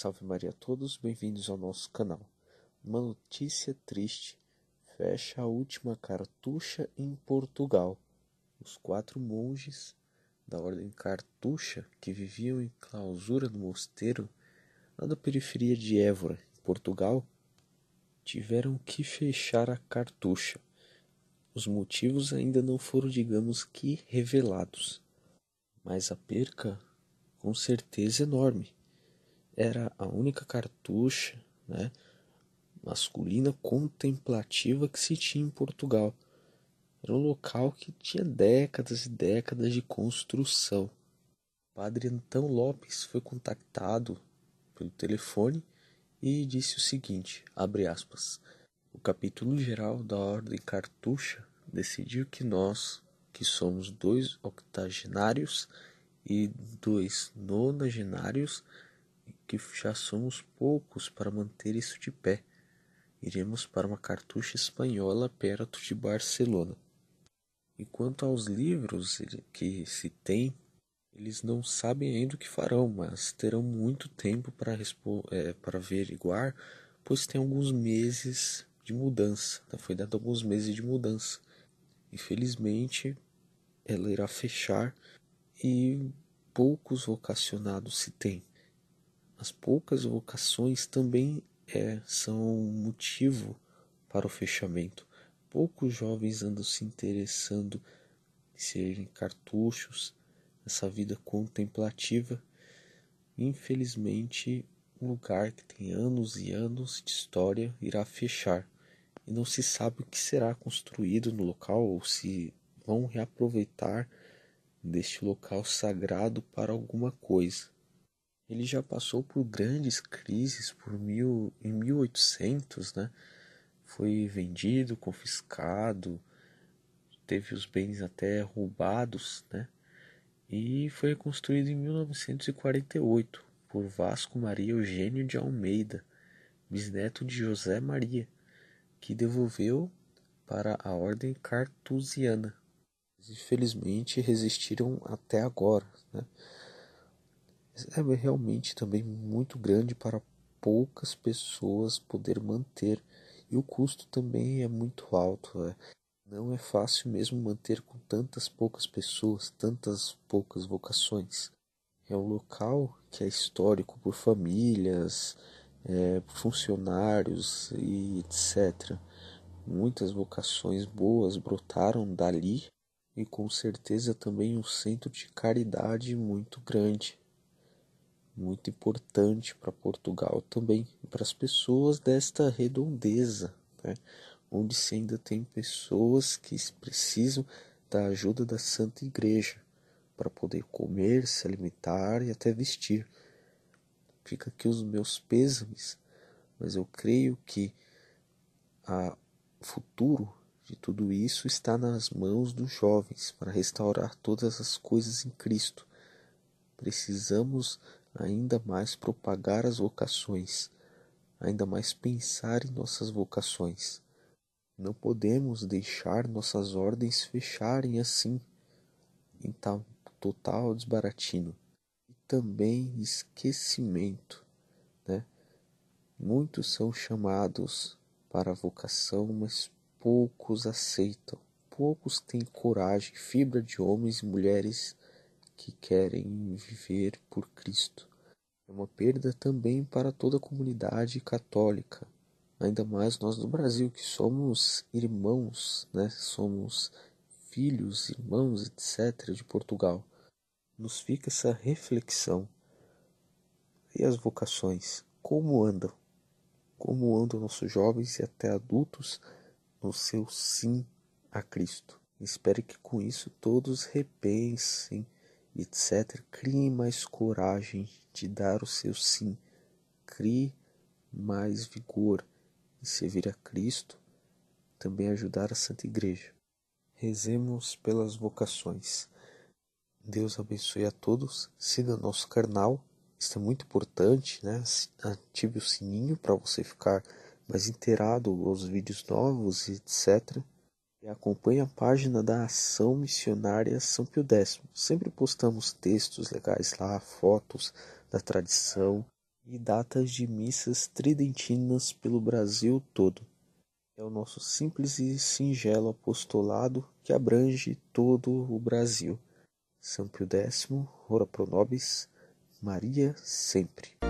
Salve Maria a todos, bem-vindos ao nosso canal. Uma notícia triste: fecha a última cartucha em Portugal. Os quatro monges da ordem cartucha que viviam em clausura no mosteiro lá da periferia de Évora, em Portugal, tiveram que fechar a cartucha. Os motivos ainda não foram, digamos que, revelados, mas a perca com certeza enorme era a única cartucha né, masculina contemplativa que se tinha em Portugal. Era um local que tinha décadas e décadas de construção. O padre Antão Lopes foi contactado pelo telefone e disse o seguinte, abre aspas, o capítulo geral da Ordem Cartucha decidiu que nós, que somos dois octogenários e dois nonagenários, que já somos poucos para manter isso de pé. Iremos para uma cartucha espanhola perto de Barcelona. E quanto aos livros que se tem, eles não sabem ainda o que farão, mas terão muito tempo para, é, para averiguar, pois tem alguns meses de mudança. Né? Foi dado alguns meses de mudança. Infelizmente, ela irá fechar e poucos vocacionados se tem as poucas vocações também é, são motivo para o fechamento. Poucos jovens andam se interessando em serem cartuchos, essa vida contemplativa. Infelizmente, um lugar que tem anos e anos de história irá fechar e não se sabe o que será construído no local ou se vão reaproveitar deste local sagrado para alguma coisa. Ele já passou por grandes crises por mil, em 1800, né? Foi vendido, confiscado, teve os bens até roubados, né? E foi reconstruído em 1948 por Vasco Maria Eugênio de Almeida, bisneto de José Maria, que devolveu para a ordem cartusiana. Infelizmente resistiram até agora, né? É realmente também muito grande para poucas pessoas poder manter e o custo também é muito alto. É. Não é fácil mesmo manter com tantas poucas pessoas, tantas poucas vocações. É um local que é histórico por famílias, é, funcionários e etc. Muitas vocações boas brotaram dali e com certeza também um centro de caridade muito grande muito importante para Portugal também, para as pessoas desta redondeza, né? onde se ainda tem pessoas que precisam da ajuda da Santa Igreja para poder comer, se alimentar e até vestir. Fica aqui os meus pêsames, mas eu creio que o futuro de tudo isso está nas mãos dos jovens para restaurar todas as coisas em Cristo. Precisamos ainda mais propagar as vocações, ainda mais pensar em nossas vocações. Não podemos deixar nossas ordens fecharem assim, em tal total desbaratino e também esquecimento, né? Muitos são chamados para a vocação, mas poucos aceitam. Poucos têm coragem, fibra de homens e mulheres que querem viver por Cristo. É uma perda também para toda a comunidade católica, ainda mais nós do Brasil, que somos irmãos, né? somos filhos, irmãos, etc., de Portugal. Nos fica essa reflexão. E as vocações? Como andam? Como andam nossos jovens e até adultos no seu sim a Cristo? Espero que com isso todos repensem etc. Crie mais coragem de dar o seu sim. Crie mais vigor em servir a Cristo, também ajudar a Santa Igreja. Rezemos pelas vocações. Deus abençoe a todos. Siga nosso canal, isso é muito importante, né? Ative o sininho para você ficar mais inteirado aos vídeos novos, etc. E acompanhe a página da Ação Missionária São Pio X. Sempre postamos textos legais lá, fotos da tradição e datas de missas tridentinas pelo Brasil todo. É o nosso simples e singelo apostolado que abrange todo o Brasil. São Pio X, ora pro nobis, Maria sempre.